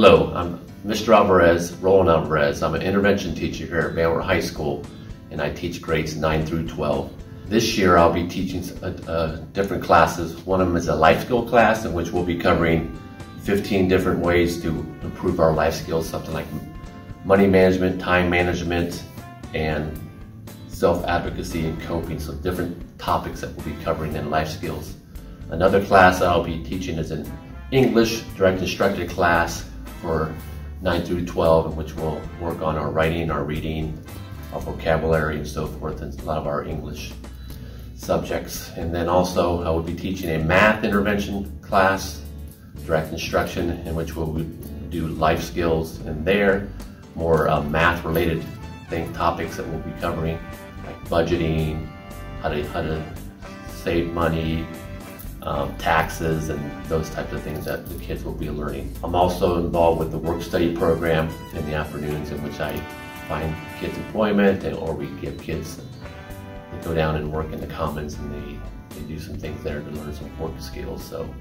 Hello, I'm Mr. Alvarez, Roland Alvarez. I'm an intervention teacher here at Wert High School, and I teach grades 9 through 12. This year I'll be teaching uh, uh, different classes. One of them is a life skill class in which we'll be covering 15 different ways to improve our life skills, something like money management, time management, and self-advocacy and coping, so different topics that we'll be covering in life skills. Another class I'll be teaching is an English direct instructed class for 9 through 12, in which we'll work on our writing, our reading, our vocabulary, and so forth, and a lot of our English subjects. And then also, I will be teaching a math intervention class, direct instruction, in which we'll do life skills in there, more uh, math related thing, topics that we'll be covering, like budgeting, how to, how to save money, um, taxes and those types of things that the kids will be learning. I'm also involved with the work study program in the afternoons in which I find kids employment and, or we give kids they go down and work in the commons and they, they do some things there to learn some work skills. So,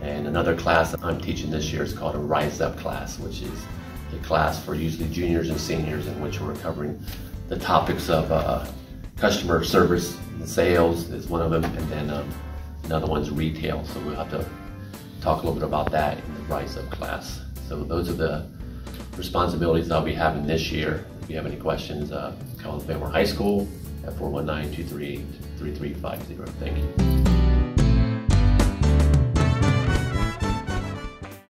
And another class I'm teaching this year is called a Rise Up class, which is a class for usually juniors and seniors in which we're covering the topics of uh, customer service and sales is one of them, and then um, Another one's retail, so we'll have to talk a little bit about that in the Rise Up class. So those are the responsibilities I'll be having this year. If you have any questions, uh, call Wert High School at 419-238-3350. Thank you.